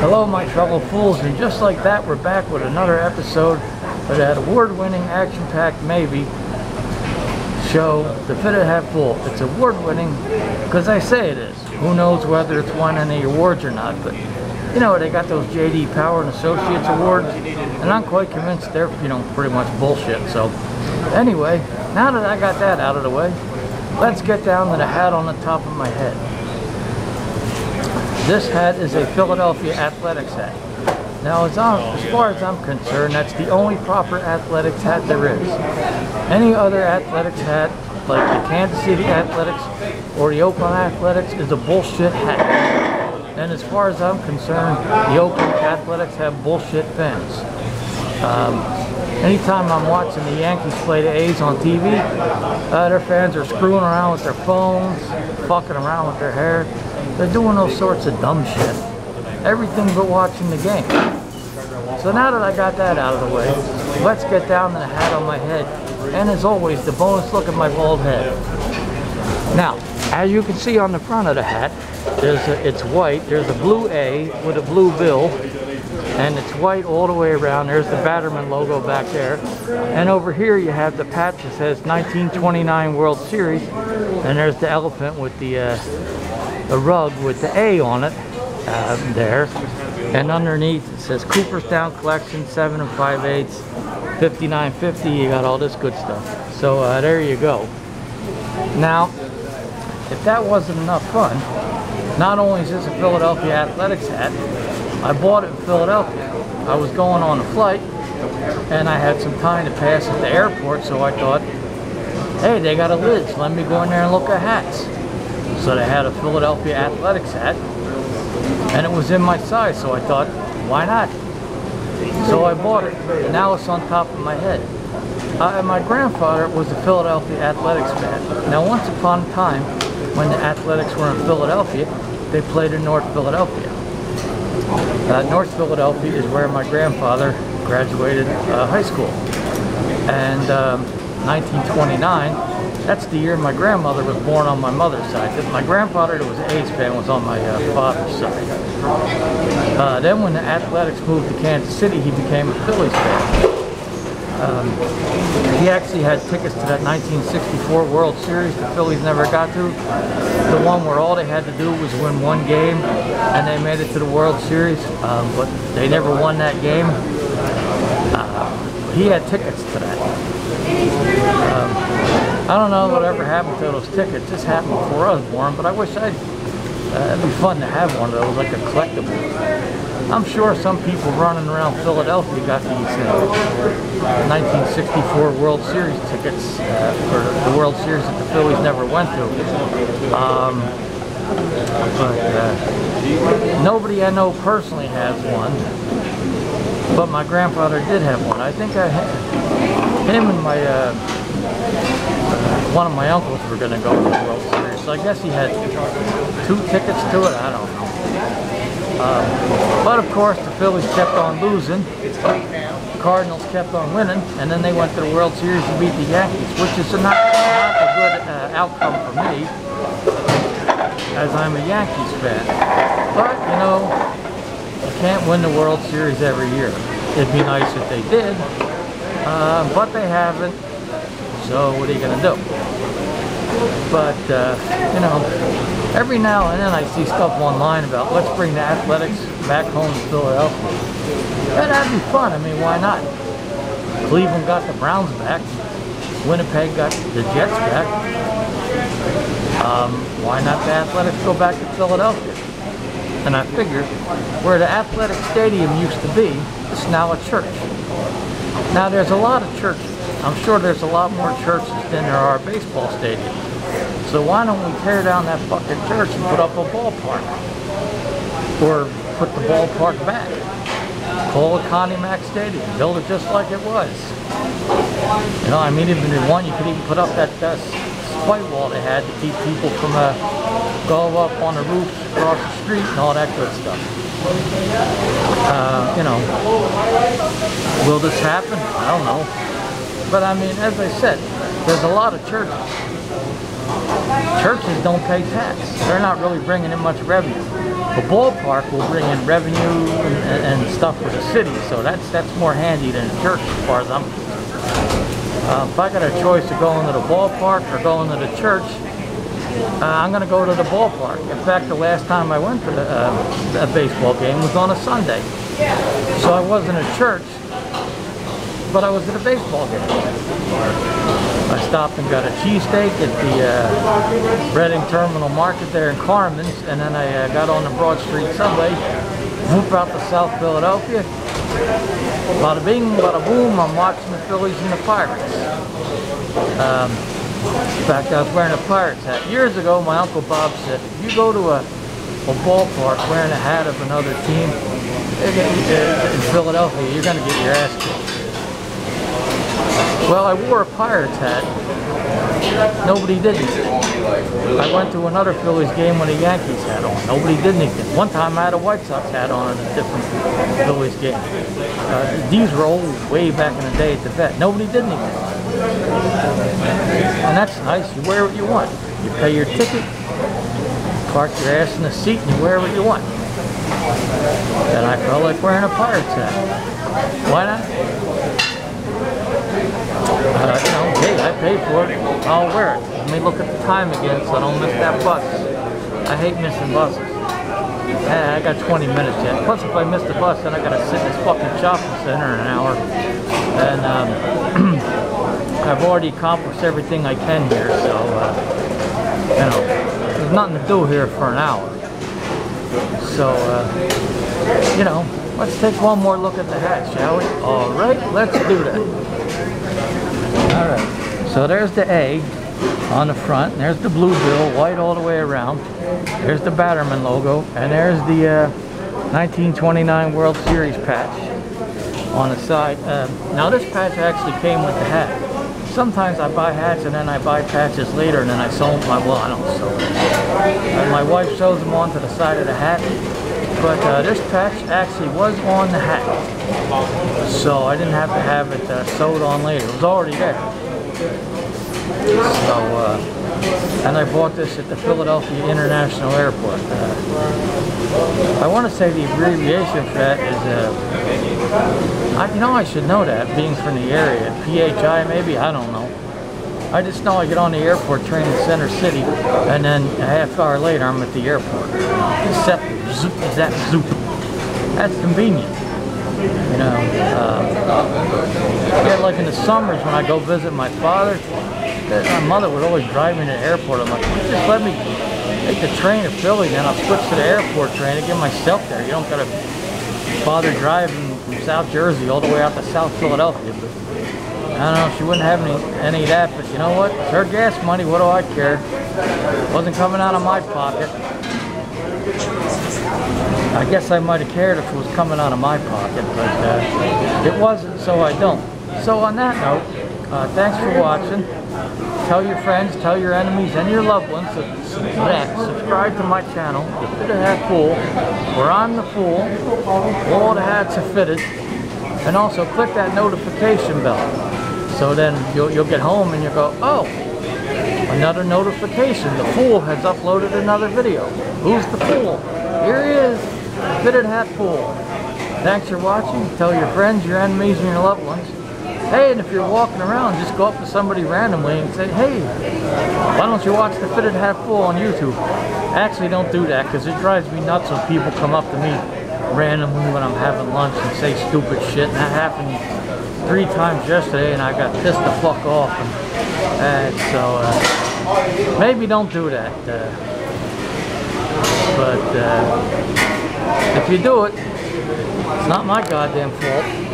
Hello, my fellow fools, and just like that, we're back with another episode of that award-winning, action-packed maybe show, The Fit Fitted Hat Fool. It's award-winning because I say it is. Who knows whether it's won any awards or not, but you know, they got those JD Power and Associates awards, and I'm quite convinced they're, you know, pretty much bullshit. So, anyway, now that I got that out of the way, let's get down to the hat on the top of my head. This hat is a Philadelphia Athletics hat. Now, as, I'm, as far as I'm concerned, that's the only proper athletics hat there is. Any other athletics hat, like the Kansas City Athletics or the Oakland Athletics, is a bullshit hat. And as far as I'm concerned, the Oakland Athletics have bullshit fans. Um, anytime I'm watching the Yankees play the A's on TV, uh, their fans are screwing around with their phones, fucking around with their hair. They're doing all sorts of dumb shit. Everything but watching the game. So now that I got that out of the way, let's get down to the hat on my head. And as always, the bonus look at my bald head. Now, as you can see on the front of the hat, there's a, it's white. There's a blue A with a blue bill and it's white all the way around. There's the Batterman logo back there. And over here you have the patch that says 1929 World Series. And there's the elephant with the, uh, the rug with the A on it uh, there. And underneath it says Cooperstown Collection 7 and 5 eighths 5950. You got all this good stuff. So uh, there you go. Now, if that wasn't enough fun, not only is this a Philadelphia Athletics hat, I bought it in Philadelphia. I was going on a flight and I had some time to pass at the airport, so I thought, hey, they got a Lids. Let me go in there and look at hats. So they had a Philadelphia Athletics hat and it was in my size, so I thought, why not? So I bought it, and now it's on top of my head. Uh, my grandfather was a Philadelphia Athletics fan. Now, once upon a time, when the Athletics were in Philadelphia, they played in North Philadelphia. Uh, North Philadelphia is where my grandfather graduated uh, high school. And um, 1929, that's the year my grandmother was born on my mother's side. My grandfather, was an A's fan, was on my uh, father's side. Uh, then when the Athletics moved to Kansas City, he became a Phillies fan. Um, he actually had tickets to that 1964 World Series the Phillies never got to. The one where all they had to do was win one game and they made it to the World Series, um, but they never won that game. Uh, he had tickets to that. Um, I don't know whatever happened to those tickets. This happened before I was born, but I wish I'd uh, it'd be fun to have one of those, like a collectible. I'm sure some people running around Philadelphia got these uh, 1964 World Series tickets uh, for the World Series that the Phillies never went to. Um, but uh, nobody I know personally has one. But my grandfather did have one. I think I had him and my uh, one of my uncles were going to go to the World Series. So I guess he had two tickets to it. I don't know. Um, but of course, the Phillies kept on losing. The Cardinals kept on winning, and then they went to the World Series and beat the Yankees, which is not, not a good uh, outcome for me, as I'm a Yankees fan. But you know, you can't win the World Series every year. It'd be nice if they did, uh, but they haven't. So what are you going to do? But, uh, you know, every now and then I see stuff online about let's bring the athletics back home to Philadelphia. Yeah, that'd be fun. I mean, why not? Cleveland got the Browns back. Winnipeg got the Jets back. Um, why not the Athletics go back to Philadelphia? And I figured where the athletic stadium used to be, it's now a church. Now there's a lot of churches I'm sure there's a lot more churches than there are baseball stadiums. So why don't we tear down that fucking church and put up a ballpark? Or put the ballpark back. Call it Connie Mack Stadium. Build it just like it was. You know, I mean, even if one, you could even put up that uh, white wall they had to keep people from uh, go up on the roof across the street and all that good stuff. Uh, you know, will this happen? I don't know. But I mean, as I said, there's a lot of churches. Churches don't pay tax. They're not really bringing in much revenue. The ballpark will bring in revenue and, and stuff for the city, so that's that's more handy than a church as far as I'm concerned. Uh, if I got a choice of going to the ballpark or going to the church, uh, I'm going to go to the ballpark. In fact, the last time I went to the, uh, a baseball game was on a Sunday. So I wasn't at church, but I was at a baseball game. I stopped and got a cheesesteak at the uh, Reading Terminal Market there in Carmen's, and then I uh, got on the Broad Street subway, whoop out to South Philadelphia, Bada bing, bada boom, I'm watching the Phillies and the Pirates. Um, in fact, I was wearing a Pirates hat. Years ago, my Uncle Bob said, if you go to a, a ballpark wearing a hat of another team in Philadelphia, you're going to get your ass kicked. Well, I wore a Pirates hat. Nobody did anything. I went to another Phillies game with a Yankees hat on. Nobody did anything. One time I had a White Sox hat on at a different Phillies game. Uh, these were old, way back in the day at the vet. Nobody did anything. And that's nice. You wear what you want. You pay your ticket, park your ass in the seat, and you wear what you want. And I felt like wearing a Pirates hat. Why not? Uh, you know, hey, I paid for it. I'll wear it. Let me look at the time again so I don't miss that bus. I hate missing buses. I got 20 minutes yet. Plus, if I miss the bus, then I gotta sit in this fucking shopping center an hour. And um, I've already accomplished everything I can here, so uh, you know, there's nothing to do here for an hour. So, uh, you know, let's take one more look at the hat, shall we? All right, let's do that. Alright, so there's the A on the front, there's the blue bill, white all the way around. There's the Batterman logo, and there's the uh, 1929 World Series patch on the side. Uh, now this patch actually came with the hat. Sometimes I buy hats and then I buy patches later and then I sew them, well I don't sew them. And my wife sews them onto the side of the hat but uh, this patch actually was on the hat. So I didn't have to have it uh, sewed on later. It was already there. So, uh, and I bought this at the Philadelphia International Airport. Uh, I want to say the abbreviation for that is, uh, I, you know I should know that, being from the area. PHI maybe? I don't know. I just know I get on the airport train in Center City, and then a half hour later I'm at the airport. Except zoop, zap, zoop. That's convenient. You know, uh, yeah, like in the summers when I go visit my father, my mother would always drive me to the airport. I'm like, just let me take the train to Philly, then I'll switch to the airport train and get myself there. You don't gotta bother driving from South Jersey all the way out to South Philadelphia. But, I don't know, she wouldn't have any, any of that, but you know what? It's her gas money, what do I care? It wasn't coming out of my pocket. I guess I might have cared if it was coming out of my pocket, but uh, it wasn't, so I don't. So on that note, uh, thanks for watching. Tell your friends, tell your enemies, and your loved ones to subscribe to my channel, The Fitted Hat Fool, where I'm the fool, all the hats are fitted, and also click that notification bell. So then you'll, you'll get home and you'll go, oh, another notification. The Fool has uploaded another video. Who's the Fool? Here he is, Fitted Hat Fool. Thanks for watching. Tell your friends, your enemies, and your loved ones. Hey, and if you're walking around, just go up to somebody randomly and say, hey, why don't you watch the Fitted Hat Fool on YouTube? Actually, don't do that because it drives me nuts when people come up to me randomly when I'm having lunch and say stupid shit. And that happened three times yesterday and I got pissed the fuck off. And, and so uh, maybe don't do that. Uh, but uh, if you do it, it's not my goddamn fault.